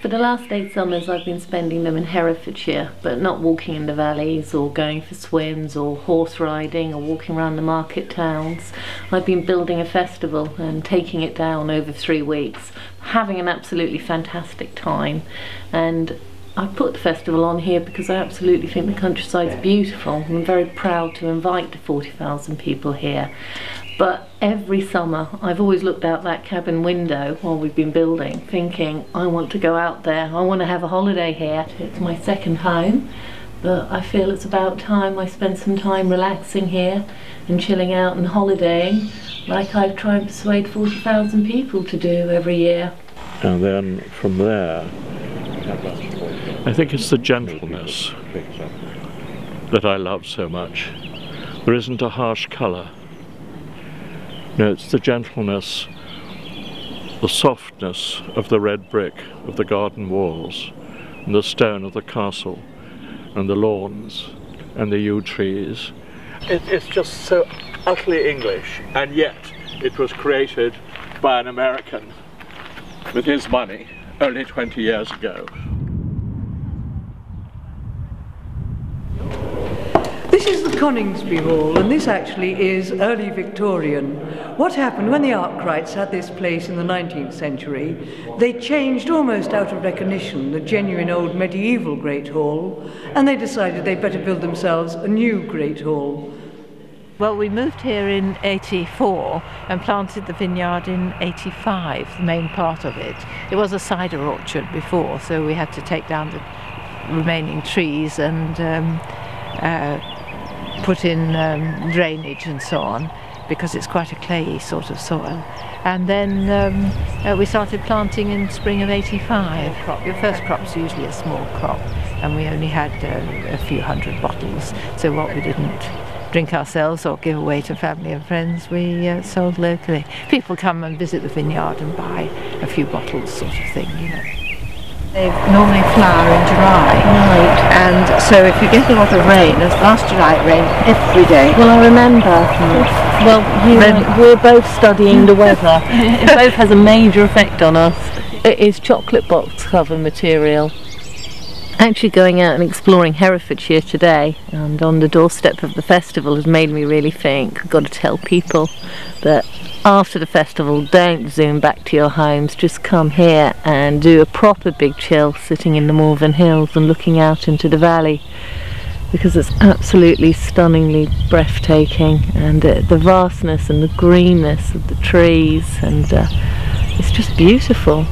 For the last eight summers I've been spending them in Herefordshire, but not walking in the valleys or going for swims or horse riding or walking around the market towns. I've been building a festival and taking it down over three weeks, having an absolutely fantastic time and I put the festival on here because I absolutely think the countryside is beautiful. I'm very proud to invite the 40,000 people here. But every summer, I've always looked out that cabin window while we've been building, thinking, I want to go out there, I want to have a holiday here. It's my second home, but I feel it's about time I spend some time relaxing here and chilling out and holidaying, like I try and persuade 40,000 people to do every year. And then from there, I think it's the gentleness that I love so much. There isn't a harsh colour no, it's the gentleness, the softness of the red brick of the garden walls, and the stone of the castle, and the lawns, and the yew trees. It, it's just so utterly English, and yet it was created by an American with his money only 20 years ago. This is the Coningsby Hall, and this actually is early Victorian. What happened when the Arkwrights had this place in the 19th century, they changed almost out of recognition the genuine old medieval Great Hall, and they decided they'd better build themselves a new Great Hall. Well, we moved here in 84 and planted the vineyard in 85, the main part of it. It was a cider orchard before, so we had to take down the remaining trees and um, uh, put in um, drainage and so on because it's quite a clayey sort of soil. And then um, uh, we started planting in spring of 85. Crop. Your first crop's usually a small crop and we only had uh, a few hundred bottles. So what we didn't drink ourselves or give away to family and friends, we uh, sold locally. People come and visit the vineyard and buy a few bottles sort of thing, you know. They normally flower in July. Right. And so if you get a lot of rain, as last July it rained every day. Well, I remember. Mm. Well, you and we're both studying the weather. it both has a major effect on us. It is chocolate box cover material. Actually going out and exploring Herefordshire today and on the doorstep of the festival has made me really think. I've got to tell people that after the festival don't zoom back to your homes. Just come here and do a proper big chill sitting in the Malvern Hills and looking out into the valley because it's absolutely stunningly breathtaking. And uh, the vastness and the greenness of the trees and uh, it's just beautiful